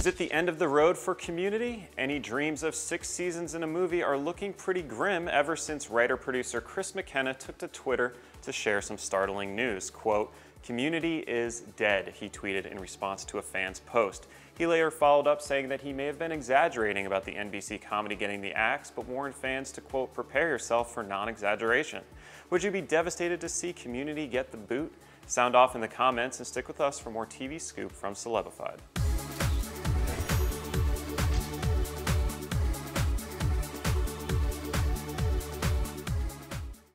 Is it the end of the road for Community? Any dreams of six seasons in a movie are looking pretty grim ever since writer-producer Chris McKenna took to Twitter to share some startling news. Quote, Community is dead, he tweeted in response to a fan's post. He later followed up saying that he may have been exaggerating about the NBC comedy getting the axe, but warned fans to, quote, prepare yourself for non-exaggeration. Would you be devastated to see Community get the boot? Sound off in the comments and stick with us for more TV scoop from Celebified.